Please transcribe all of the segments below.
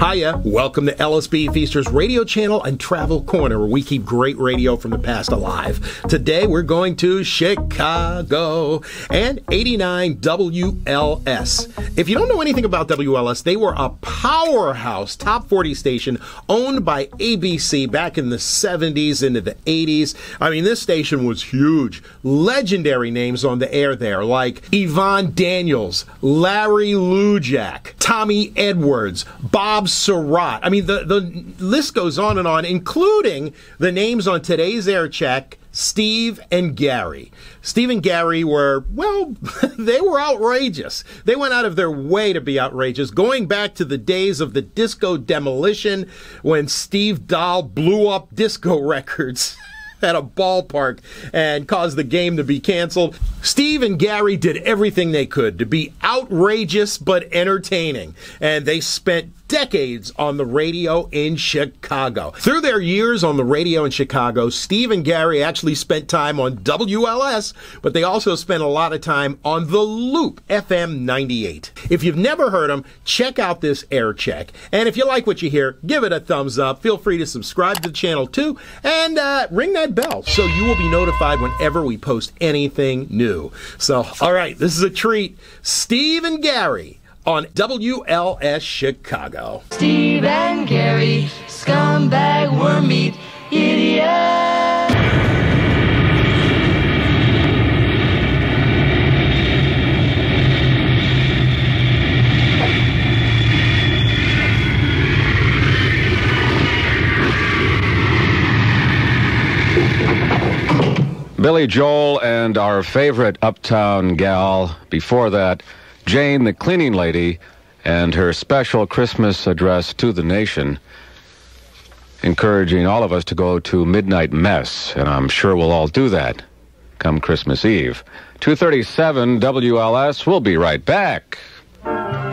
Hiya, welcome to Ellis B Feasters radio channel and travel corner where we keep great radio from the past alive. Today we're going to Chicago and 89 WLS. If you don't know anything about WLS, they were a powerhouse top 40 station owned by ABC back in the 70s into the 80s. I mean, this station was huge. Legendary names on the air there like Yvonne Daniels, Larry Lujack, Tommy Edwards, Bob Sirott. I mean, the, the list goes on and on, including the names on today's air check Steve and Garry. Steve and Garry were, well, they were outrageous. They went out of their way to be outrageous, going back to the days of the disco demolition when Steve Dahl blew up disco records. at a ballpark and caused the game to be canceled. Steve and Garry did everything they could to be outrageous but entertaining, and they spent decades on the radio in Chicago. Through their years on the radio in Chicago, Steve and Garry actually spent time on WLS, but they also spent a lot of time on The Loop FM 98. If you've never heard them, check out this air check. And if you like what you hear, give it a thumbs up. Feel free to subscribe to the channel too, and uh, ring that bell so you will be notified whenever we post anything new. So, all right, this is a treat. Steve and Garry on WLS Chicago. Steve and Garry, scumbag worm meat, idiot. Billy Joel and our favorite uptown gal before that, Jane, the cleaning lady, and her special Christmas address to the nation, encouraging all of us to go to midnight mess, and I'm sure we'll all do that come Christmas Eve. 237 WLS. We'll be right back.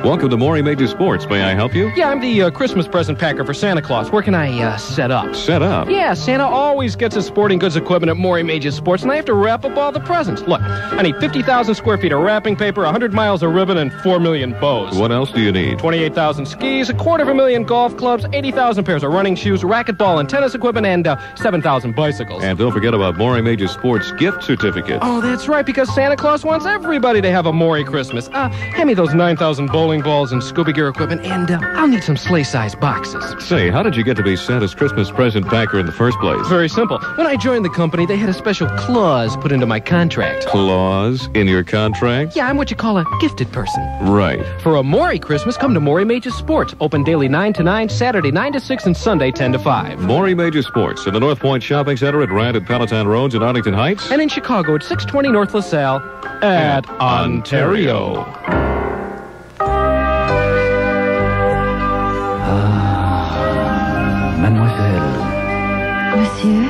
Welcome to Morrie Mages Sports. May I help you? Yeah, I'm the uh, Christmas present packer for Santa Claus. Where can I uh, set up? Set up? Yeah, Santa always gets his sporting goods equipment at Morrie Mages Sports, and I have to wrap up all the presents. Look, I need 50,000 square feet of wrapping paper, 100 miles of ribbon, and 4 million bows. What else do you need? 28,000 skis, a quarter of a million golf clubs, 80,000 pairs of running shoes, racquetball and tennis equipment, and uh, 7,000 bicycles. And don't forget about Morrie Mages Sports gift certificate. Oh, that's right, because Santa Claus wants everybody to have a Maury Christmas. Uh, hand me those 9,000 bowling balls and scuba gear equipment, and uh, I'll need some sleigh-sized boxes. Say, how did you get to be Santa's Christmas present packer in the first place? Very simple. When I joined the company, they had a special clause put into my contract. Clause in your contract? Yeah, I'm what you call a gifted person. Right. For a Maury Christmas, come to Morrie Mages Sports. Open daily 9 to 9, Saturday 9 to 6, and Sunday 10 to 5. Morrie Mages Sports in the North Point Shopping Center at Rand and Palatine Roads in Arlington Heights. And in Chicago at 620 North LaSalle at Ontario. Mademoiselle, Monsieur,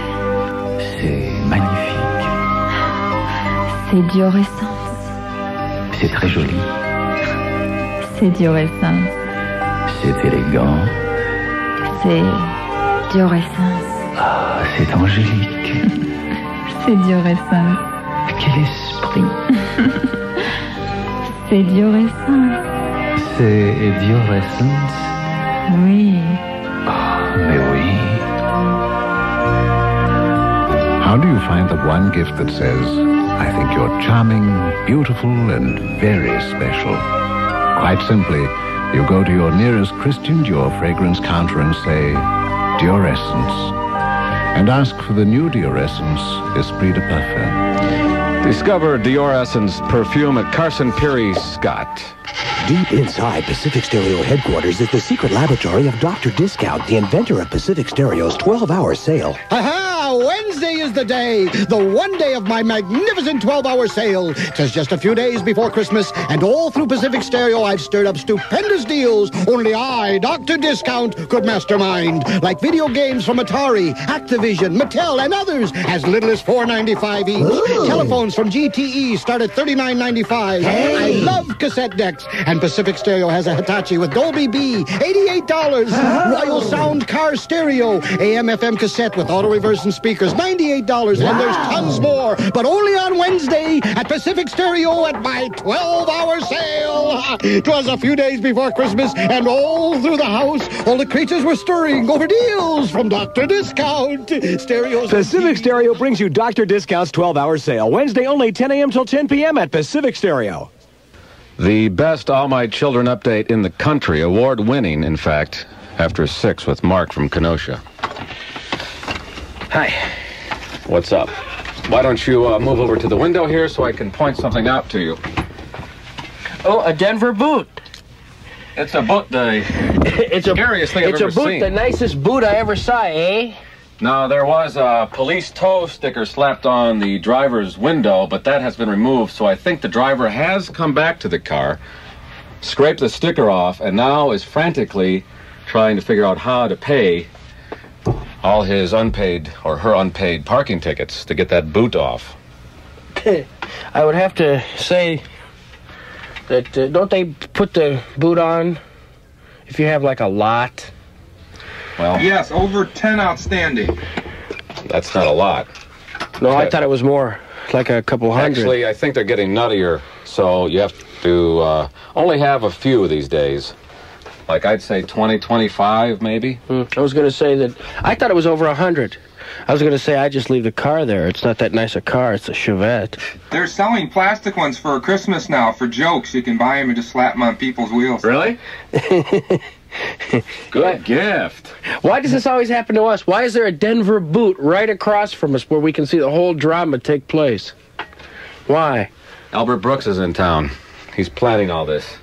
c'est magnifique. c'est Dior Essence. C'est très joli. C'est Dior Essence. C'est élégant. C'est Dior Essence. Ah, c'est angélique. C'est Dior Essence. Quel esprit. C'est Dior Essence. C'est Dior Essence. Oui. Mais oui. How do you find the one gift that says, I think you're charming, beautiful, and very special? Quite simply, you go to your nearest Christian Dior fragrance counter and say, Dior Essence. And ask for the new Dior Essence Esprit de Parfum. Discover Dior Essence perfume at Carson Pirie Scott. Deep inside Pacific Stereo headquarters is the secret laboratory of Dr. Discount, the inventor of Pacific Stereo's 12-hour sale. Aha! Wednesday is the day, the one day of my magnificent 12-hour sale. Tis just a few days before Christmas, and all through Pacific Stereo I've stirred up stupendous deals only I, Dr. Discount, could mastermind. Like video games from Atari, Activision, Mattel, and others, as little as $4.95 each. Telephones from GTE start at $39.95. I love cassette decks, and Pacific Stereo has a Hitachi with Dolby B, $88. Royal Sound Car Stereo, AM/FM cassette with auto reverse and speakers, $98, and there's tons more, but only on Wednesday at Pacific Stereo at my 12-hour sale. It was a few days before Christmas, and all through the house, all the creatures were stirring over deals from Dr. Discount. Stereos. Pacific Stereo brings you Dr. Discount's 12-hour sale. Wednesday only 10 a.m. till 10 p.m. at Pacific Stereo. The best All My Children update in the country, award winning, in fact, after six with Mark from Kenosha. Hi. What's up? Why don't you uh, move over to the window here so I can point something out to you? Oh, a Denver boot. It's a boot, the It's a scariest thing I've it's a boot, seen. the nicest boot I ever saw, eh? No, there was a police tow sticker slapped on the driver's window, but that has been removed, so I think the driver has come back to the car, scraped the sticker off, and now is frantically trying to figure out how to pay all his unpaid or her unpaid parking tickets to get that boot off. I would have to say that uh, don't they put the boot on if you have like a lot? Well, Yes, over 10 outstanding. that's not a lot. No, I thought it was more, like a couple hundred. Actually, I think they're getting nuttier, so you have to uh, only have a few these days. Like I'd say 20, 25 maybe. Hmm, I was going to say that I thought it was over a hundred. I was going to say I just leave the car there. It's not that nice a car. It's a Chevette. They're selling plastic ones for Christmas now for jokes. You can buy them and just slap them on people's wheels. Really? Good gift. Why does this always happen to us? Why is there a Denver boot right across from us where we can see the whole drama take place? Why? Albert Brooks is in town. He's planning all this.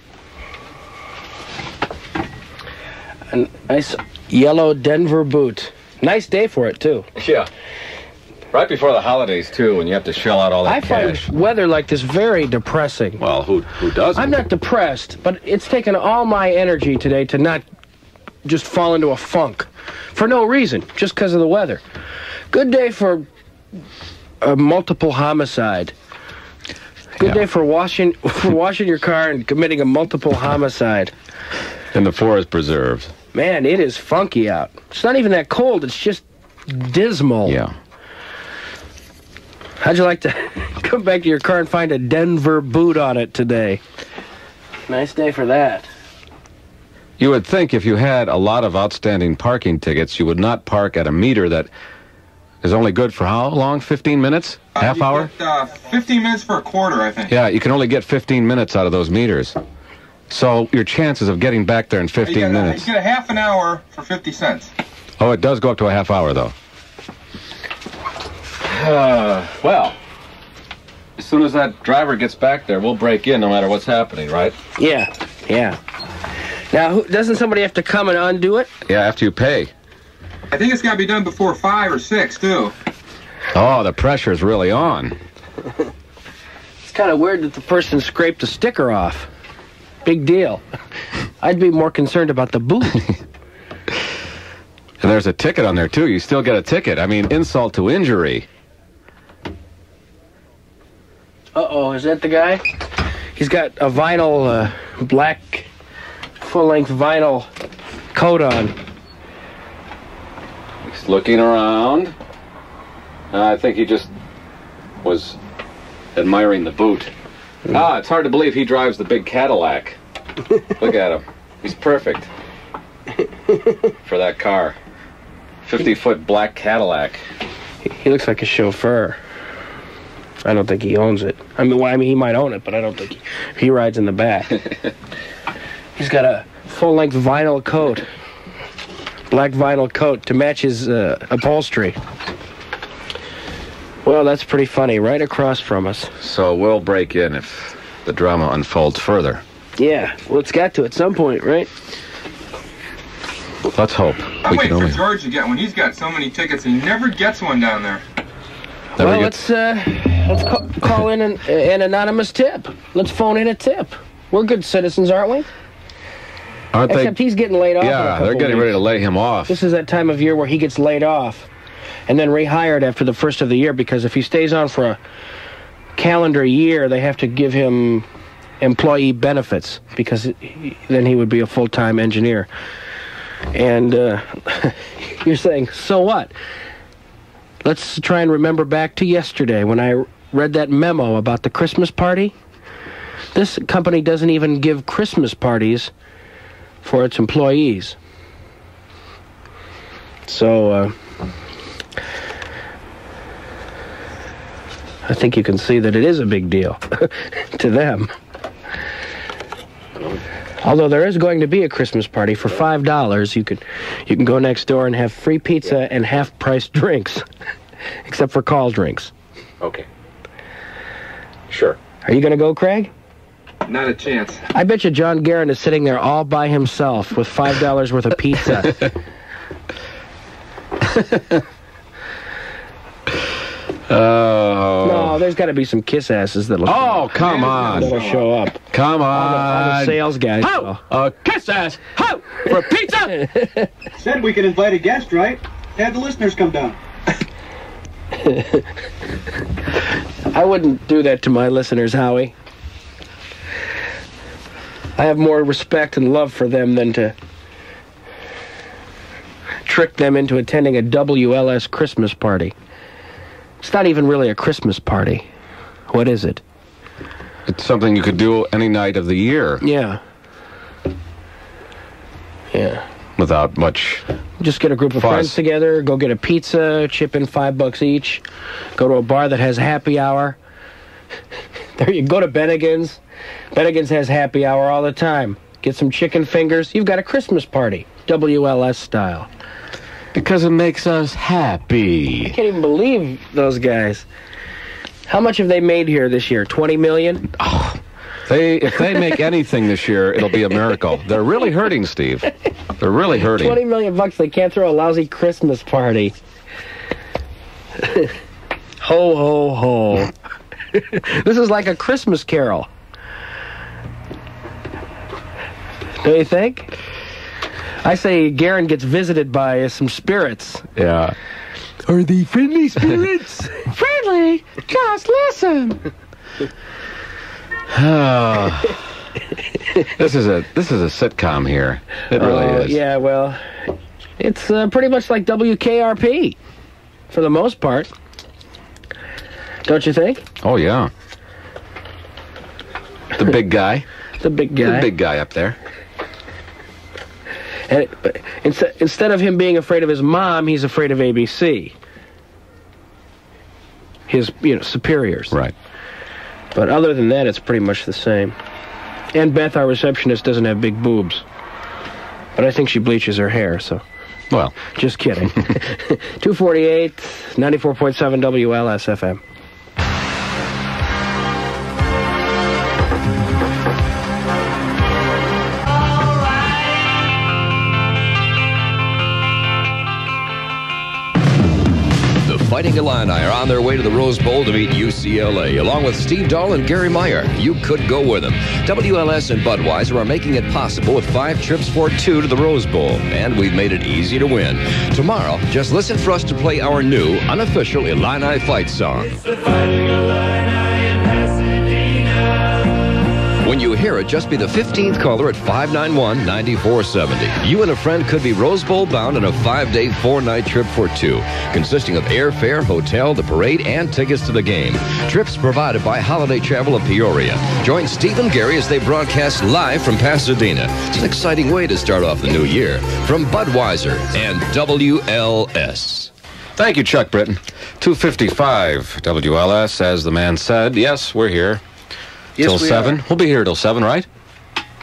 A nice yellow Denver boot. Nice day for it too. Yeah. Right before the holidays too, when you have to shell out all that I find weather like this very depressing. Well, who who doesn't? I'm not depressed, but it's taken all my energy today to not just fall into a funk for no reason, just because of the weather. Good day for a multiple homicide. Good Yeah. day for washing for washing your car and committing a multiple homicide. And the forest preserved. Man, it is funky out. It's not even that cold. It's just dismal. Yeah. How'd you like to come back to your car and find a Denver boot on it today? Nice day for that. You would think if you had a lot of outstanding parking tickets, you would not park at a meter that is only good for how long? 15 minutes? Half You hour? Get, uh, 15 minutes for a quarter, I think. Yeah, you can only get 15 minutes out of those meters. So your chances of getting back there in You 15 get, a, minutes. you get a half an hour for 50 cents. Oh, it does go up to a half hour, though. Uh, well, as soon as that driver gets back there, we'll break in no matter what's happening, right? Yeah, yeah. Now, who, doesn't somebody have to come and undo it? Yeah, after you pay. I think it's got to be done before 5 or 6, too. Oh, the pressure's really on. It's kind of weird that the person scraped the sticker off. Big deal. I'd be more concerned about the boot. And there's a ticket on there, too. You still get a ticket. I mean, insult to injury. Uh oh, is that the guy? He's got a vinyl, uh, black, full length vinyl coat on. He's looking around. Uh, I think he just was admiring the boot. Ah, it's hard to believe he drives the big Cadillac. Look at him. He's perfect for that car. 50 foot black Cadillac. He- looks like a chauffeur. I don't think he owns it. I mean, well, I mean, he might own it, but I don't think he, he rides in the back. He's got a full length vinyl coat, black vinyl coat to match his uh, upholstery. Well, that's pretty funny. Right across from us. So we'll break in if the drama unfolds further. Yeah, well, it's got to at some point, right? Let's hope. I'm we waiting can for only George to get one. He's got so many tickets and he never gets one down there. never well, get- let's uh, let's ca- call in an, an anonymous tip. Let's phone in a tip. We're good citizens, aren't we? aren't they? Except he's getting laid off. in a Yeah, they're getting weeks. ready to lay him off. This is that time of year where he gets laid off and then rehired after the first of the year because if he stays on for a calendar year, they have to give him employee benefits because he- then he would be a full time engineer. And uh, you're saying, so what? let's try and remember back to yesterday when I read that memo about the Christmas party. This company doesn't even give Christmas parties for its employees. So, uh, I think you can see that it is a big deal to them. Although there is going to be a Christmas party for five dollars, you could you can go next door and have free pizza and half price drinks, except for call drinks. Okay. Sure. Are you going to go, Craig? Not a chance. I bet you John Gehron is sitting there all by himself with five dollars worth of pizza. Oh. No, there's got to be some kiss asses that'll. Oh, come on. That'll show up. Come All the, all the on. sales guys. Ho! A kiss ass! Ho! For pizza! Said we could invite a guest, right? Have the listeners come down. I wouldn't do that to my listeners, Howie. I have more respect and love for them than to trick them into attending a WLS Christmas party. It's not even really a Christmas party. What is it? It's something you could do any night of the year Yeah. Yeah. without much. Just get a group of Fuss. friends together, go get a pizza, chip in five bucks each, go to a bar that has happy hour. there you go to Bennigan's. Bennigan's has happy hour all the time. Get some chicken fingers. You've got a Christmas party, WLS style. Because it makes us happy. I can't even believe those guys. How much have they made here this year? 20 million? They, if they make anything this year, it'll be a miracle. They're really hurting, Steve. They're really hurting. 20 million bucks. They can't throw a lousy Christmas party. ho, ho, ho. this is like a Christmas carol. Don't you think? I say Gehron gets visited by some spirits. Yeah. Are they friendly spirits? friendly? Just listen. this is a this is a sitcom here. It really Oh, is. Yeah, well, it's uh, pretty much like WKRP for the most part. Don't you think? Oh yeah. The big guy. The big guy. The big guy up there. And instead, instead of him being afraid of his mom, he's afraid of ABC. His, you know, superiors. Right. But other than that, it's pretty much the same. And Beth, our receptionist, doesn't have big boobs. But I think she bleaches her hair, so. Well. Just kidding. 248, 94.7 WLS The Illini are on their way to the Rose Bowl to meet UCLA. Along with Steve Dahl and Garry Meier, you could go with them. WLS and Budweiser are making it possible with five trips for two to the Rose Bowl, and we've made it easy to win. Tomorrow, just listen for us to play our new unofficial Illini fight song. When you hear it, just be the 15th caller at 591 9470. You and a friend could be Rose Bowl bound on a five day, four night trip for two, consisting of airfare, hotel, the parade, and tickets to the game. Trips provided by Holiday Travel of Peoria. Join Steve and Garry as they broadcast live from Pasadena. It's an exciting way to start off the new year. From Budweiser and WLS. Thank you, Chuck Britton. 255 WLS, as the man said. Yes, we're here. Yes, till we 7. are. We'll be here till 7, right?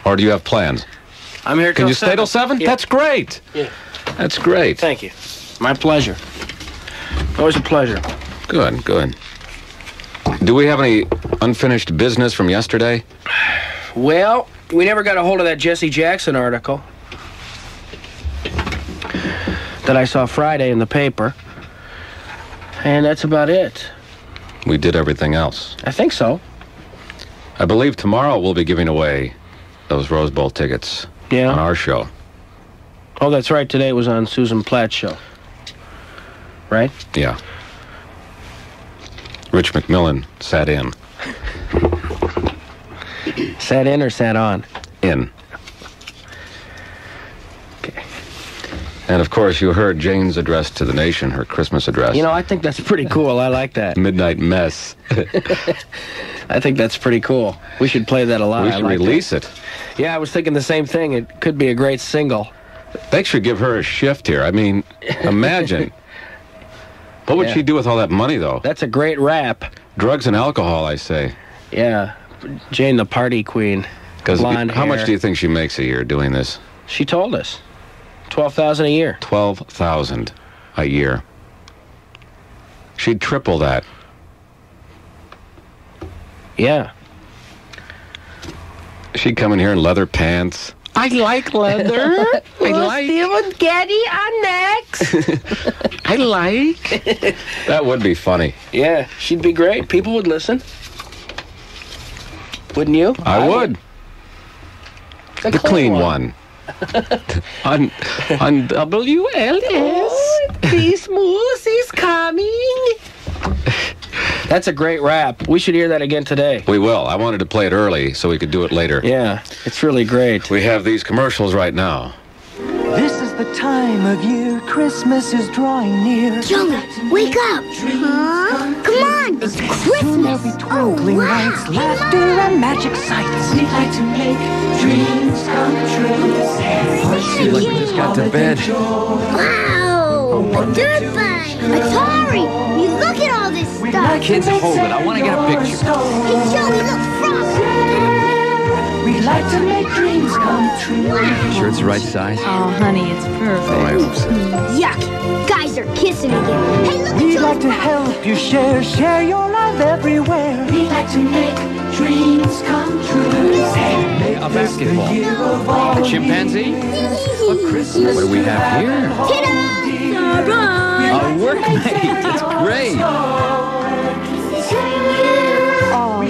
Or do you have plans? I'm here Can you stay till 7? Yeah. That's great. Yeah. That's great. Thank you. My pleasure. Always a pleasure. Good, good. Do we have any unfinished business from yesterday? Well, we never got a hold of that Jesse Jackson article that I saw Friday in the paper. And that's about it. We did everything else. I think so. I believe tomorrow we'll be giving away those Rose Bowl tickets Yeah. on our show. Oh, that's right. Today was on Susan Platt's show. Right? Yeah. Rich McMillan sat in. Sat in or sat on? In. Okay. And of course, you heard Jane's address to the nation, her Christmas address. You know, I think that's pretty cool. I like that. Midnight Mess. I think that's pretty cool. We should play that a lot. we I should release that. it. Yeah, I was thinking the same thing. It could be a great single. They should give her a shift here. I mean, imagine. what would Yeah. she do with all that money, though? That's a great rap. Drugs and alcohol, I say. Yeah, Jane the party queen. Because how much do you think she makes a year doing this? She told us, twelve thousand a year. Twelve thousand a year. She'd triple that. Yeah. She'd come in here in leather pants. I like leather. I Well, like. Steve and Getty are next. I like. That would be funny. yeah, she'd be great. People would listen. Wouldn't you? I would. The, The clean one. on on WLS. Christmas is coming. That's a great rap. We should hear that again today. We will. I wanted to play it early so we could do it later. Yeah, it's really great. We have these commercials right now. This is the time of year Christmas is drawing near. Joey, wake up! Huh? Come on, it's Christmas! Twinkling oh, lights, laughter, and magic sights. We'd like to make dreams come true. Seems like we just got to bed. Wow! A dirt bike! Atari! This stuff! Kids, hold it. I want to get a picture. Hey, Joey, look, Frosty! We'd like to make dreams come true. Sure it's the right size? Oh, honey, it's perfect. Oh, I hope so. Yuck! Guys are kissing again. Hey, look We'd at like to help you share, share your love everywhere. We'd like to make dreams come true. Hey, a basketball. A chimpanzee? a Christmas. What do we have here? Ta-da! A workmate. It's great.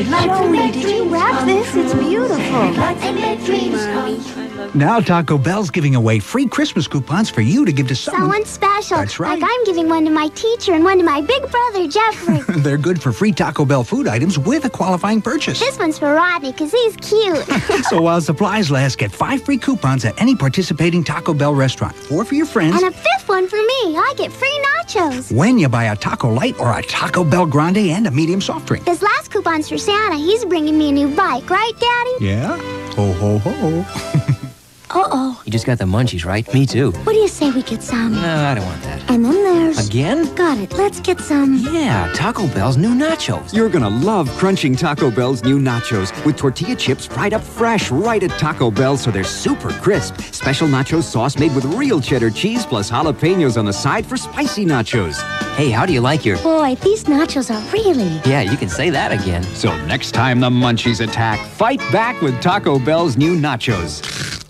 Oh, Joey, did you wrap this? It's beautiful. I made dreams Now Taco Bell's giving away free Christmas coupons for you to give to someone. Someone special. That's right. Like I'm giving one to my teacher and one to my big brother, Jeffrey. They're good for free Taco Bell food items with a qualifying purchase. this one's for Rodney because he's cute. so while supplies last, get five free coupons at any participating Taco Bell restaurant. Four for your friends. and a fifth one for me. I get free nachos. when you buy a Taco Light or a Taco Bell Grande and a medium soft drink. This last coupon's for Santa. He's bringing me a new bike, right, Daddy? Yeah? Ho, ho, ho. Uh-oh. You just got the munchies, right? Me too. What do you say we get some? No, I don't want that. And then there's... Again? Got it. Let's get some... Yeah, Taco Bell's new nachos. You're gonna love crunching Taco Bell's new nachos with tortilla chips fried up fresh right at Taco Bell so they're super crisp. Special nacho sauce made with real cheddar cheese plus jalapenos on the side for spicy nachos. Hey, how do you like your... Boy, these nachos are really... Yeah, you can say that again. So next time the munchies attack, fight back with Taco Bell's new nachos.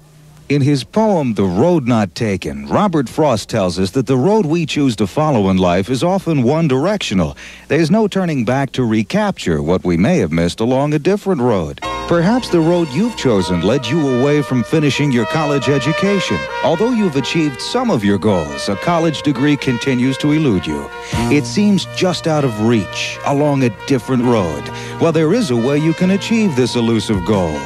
In his poem, The Road Not Taken, Robert Frost tells us that the road we choose to follow in life is often one directional. There's no turning back to recapture what we may have missed along a different road. Perhaps the road you've chosen led you away from finishing your college education. Although you've achieved some of your goals, a college degree continues to elude you. It seems just out of reach, along a different road. Well, there is a way you can achieve this elusive goal.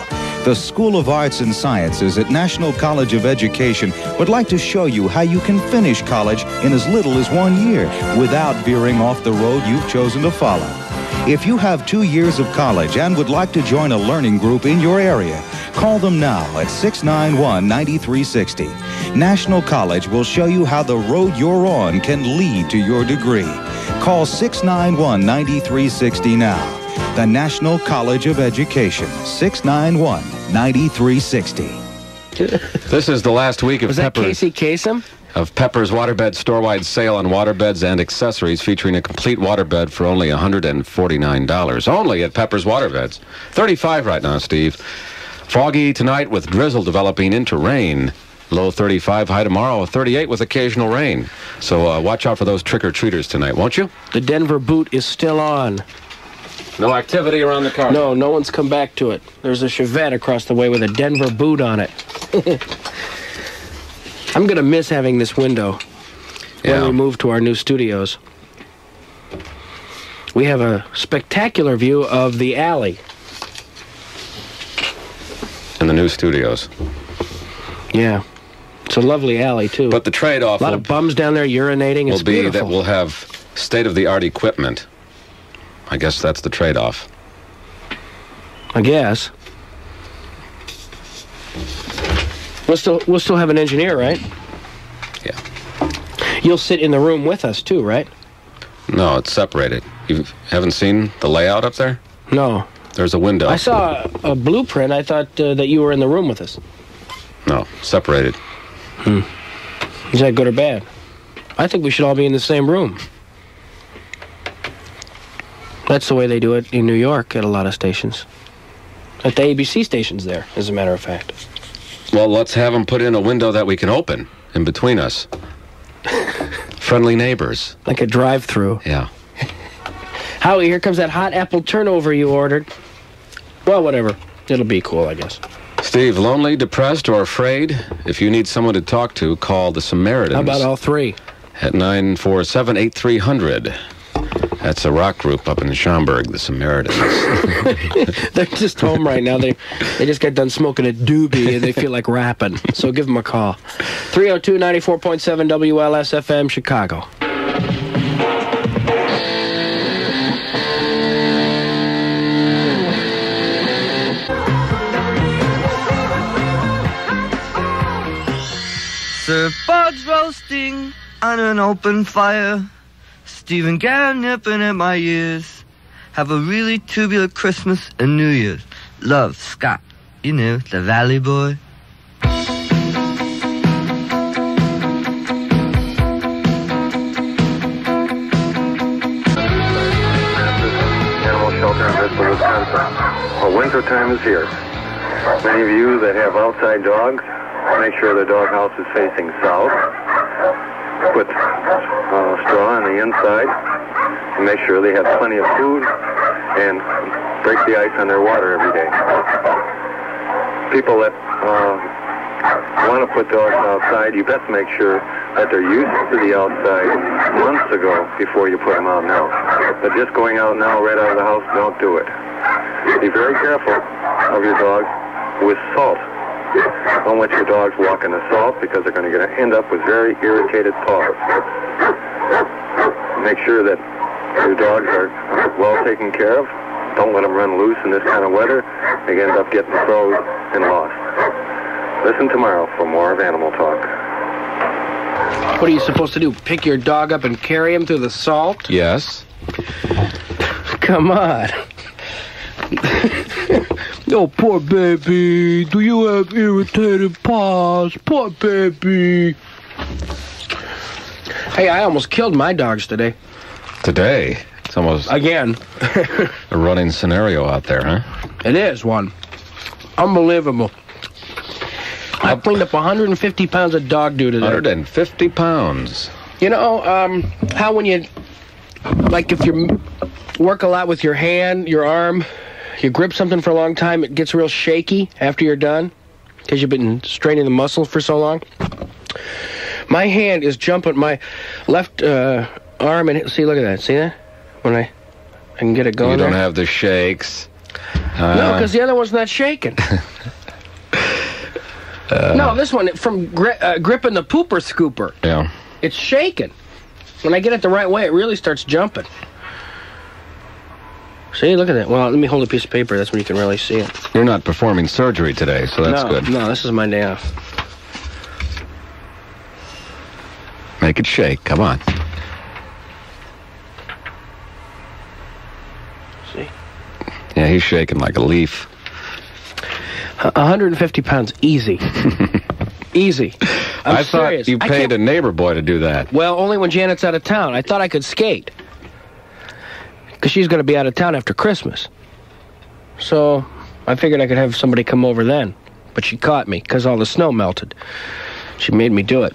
The School of Arts and Sciences at National College of Education would like to show you how you can finish college in as little as one year without veering off the road you've chosen to follow. If you have two years of college and would like to join a learning group in your area, call them now at 691 9360. National College will show you how the road you're on can lead to your degree. Call 691 9360 now. The National College of Education, 691 9360. This is the last week of Was that Pepper's Casey Kasem? of Pepper's Waterbed store-wide sale on waterbeds and accessories featuring a complete waterbed for only $149. Only at Pepper's Waterbeds. 35 right now, Steve. Foggy tonight with drizzle developing into rain. Low 35, high tomorrow, 38 with occasional rain. So uh, watch out for those trick-or-treaters tonight, won't you? The Denver boot is still on. No activity around the car. No, no one's come back to it. There's a Chevette across the way with a Denver boot on it. I'm gonna miss having this window when we move to our new studios. We have a spectacular view of the alley. In the new studios. Yeah. It's a lovely alley too. But the trade-off a lot of bums down there urinating. It's will be beautiful. that we'll have state-of-the-art equipment. I guess that's the trade-off. I guess. We'll still we'll still have an engineer, right? Yeah. You'll sit in the room with us too, right? No, it's separated. You haven't seen the layout up there? No. There's a window. I saw a, a blueprint. I thought uh, that you were in the room with us. No, separated. Hmm. Is that good or bad? I think we should all be in the same room. That's the way they do it in New York at a lot of stations. At the ABC stations there, as a matter of fact. Well, let's have them put in a window that we can open in between us. Friendly neighbors. Like a drive-through. Yeah. Howie, here comes that hot apple turnover you ordered. Well, whatever. It'll be cool, I guess. Steve, lonely, depressed, or afraid? If you need someone to talk to, call the Samaritans. How about all three? At 947 8300. That's a rock group up in Schaumburg, the Samaritans. They're just home right now. They they just got done smoking a doobie and they feel like rapping. So give them a call. 302 94.7 WLS FM, Chicago. Sir Bud's roasting on an open fire. Stephen Garrett nipping at my ears. Have a really tubular Christmas and New Year's. Love, Scott. You know, the Valley Boy. Well, winter time is here. Many of you that have outside dogs, make sure the doghouse is facing south. Put uh, straw on the inside and make sure they have plenty of food and break the ice on their water every day. People that uh, want to put dogs outside, you best make sure that they're used to the outside months ago before you put them out now. But just going out now, right out of the house, don't do it. Be very careful of your dog with salt. Don't let your dogs walk in the salt because they're going to get, end up with very irritated paws. Make sure that your dogs are well taken care of. Don't let them run loose in this kind of weather. They end up getting froze and lost. Listen tomorrow for more of Animal Talk. What are you supposed to do? Pick your dog up and carry him through the salt? yes? Come on. oh, poor baby. Do you have irritated paws? Poor baby. Hey, I almost killed my dogs today. Today? It's almost Again. a running scenario out there, huh? It is one. Unbelievable. I cleaned up 150 pounds of dog doo today. 150 pounds. You know, um, how when you, like if you work a lot with your hand, your arm, you grip something for a long time, it gets real shaky after you're done because you've been straining the muscle for so long. My hand is jumping, my left uh, arm, and see, look at that. See that? When I, I can get it going you don't there. have the shakes. no, Uh, because the other one's not shaking. uh, no, this one from gri- uh, gripping the pooper scooper. Yeah. It's shaking. When I get it the right way, it really starts jumping. See, look at that. Well, let me hold a piece of paper. That's when you can really see it. You're not performing surgery today, so that's no, good. No, this is my day off. Make it shake. Come on. See? Yeah, he's shaking like a leaf. 150 pounds, easy. easy. I'm I thought serious. you paid a neighbor boy to do that. Well, only when Janet's out of town. I thought I could skate. She's going to be out of town after Christmas. So I figured I could have somebody come over then. But she caught me because all the snow melted. She made me do it.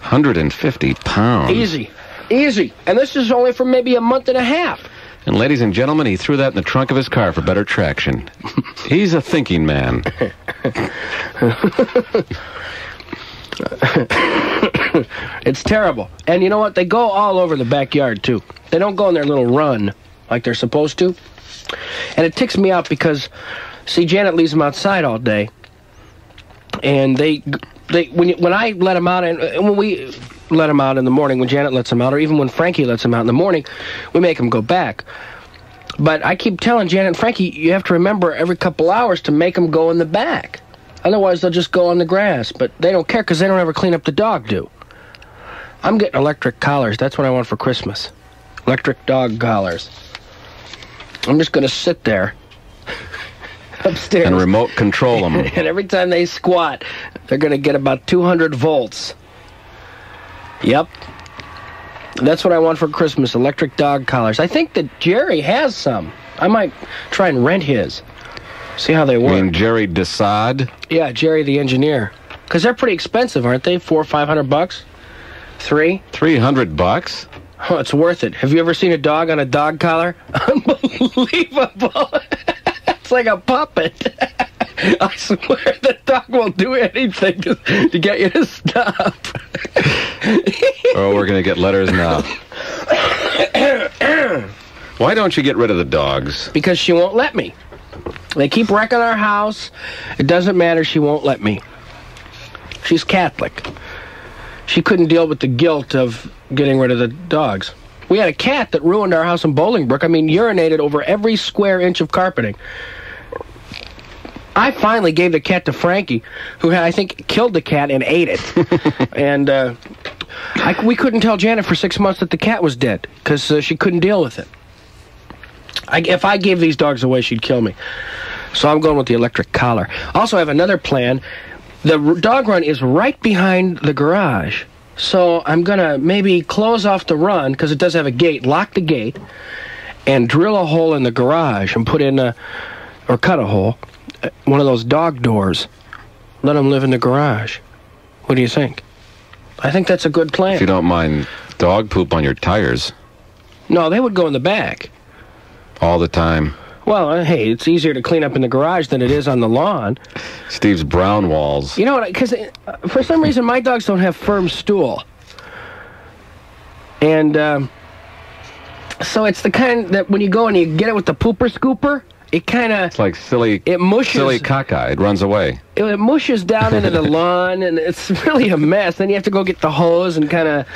150 pounds. Easy. Easy. And this is only for maybe a month and a half. And ladies and gentlemen, he threw that in the trunk of his car for better traction. He's a thinking man. it's terrible. And you know what? They go all over the backyard, too. They don't go on their little run like they're supposed to. And it ticks me out because, see, Janet leaves them outside all day. And they they when when I let them out and and when we let them out in the morning, when Janet lets them out, or even when Frankie lets them out in the morning, we make them go back. But I keep telling Janet and Frankie, you have to remember every couple hours to make them go in the back. Otherwise, they'll just go on the grass. But they don't care because they don't ever clean up the dog do. I'm getting electric collars. That's what I want for Christmas. Electric dog collars. I'm just going to sit there upstairs. And remote control them. and every time they squat, they're going to get about 200 volts. Yep. That's what I want for Christmas electric dog collars. I think that Jerry has some. I might try and rent his. See how they work. mean Jerry Desad? Yeah, Jerry the engineer. Because they're pretty expensive, aren't they? Four or five hundred bucks? Three? Three hundred bucks? Oh, it's worth it. Have you ever seen a dog on a dog collar? Unbelievable. it's like a puppet. I swear the dog won't do anything to, to get you to stop. Oh, we're going to get letters now. Why don't you get rid of the dogs? because she won't let me. They keep wrecking our house. It doesn't matter. She won't let me. She's Catholic. She couldn't deal with the guilt of getting rid of the dogs. We had a cat that ruined our house in Bolingbrook. I mean, urinated over every square inch of carpeting. I finally gave the cat to Frankie, who had, I think, killed the cat and ate it. and uh, I, we couldn't tell Janet for six months that the cat was dead because uh, she couldn't deal with it. I, if I gave these dogs away, she'd kill me. So I'm going with the electric collar. Also, I have another plan. The r- dog run is right behind the garage. So I'm going to maybe close off the run because it does have a gate, lock the gate, and drill a hole in the garage and put in a, or cut a hole, uh, one of those dog doors. Let them live in the garage. What do you think? I think that's a good plan. If you don't mind dog poop on your tires No, they would go in the back. all the time. Well, uh, hey, it's easier to clean up in the garage than it is on the lawn. Steve's brown walls. You know what? Because for some reason my dogs don't have firm stool, and um, so it's the kind that when you go and you get it with the pooper scooper, it kind of It's like silly, it mushes silly cockeye. It runs away. it, it mushes down into the lawn, and it's really a mess. Then you have to go get the hose and kind of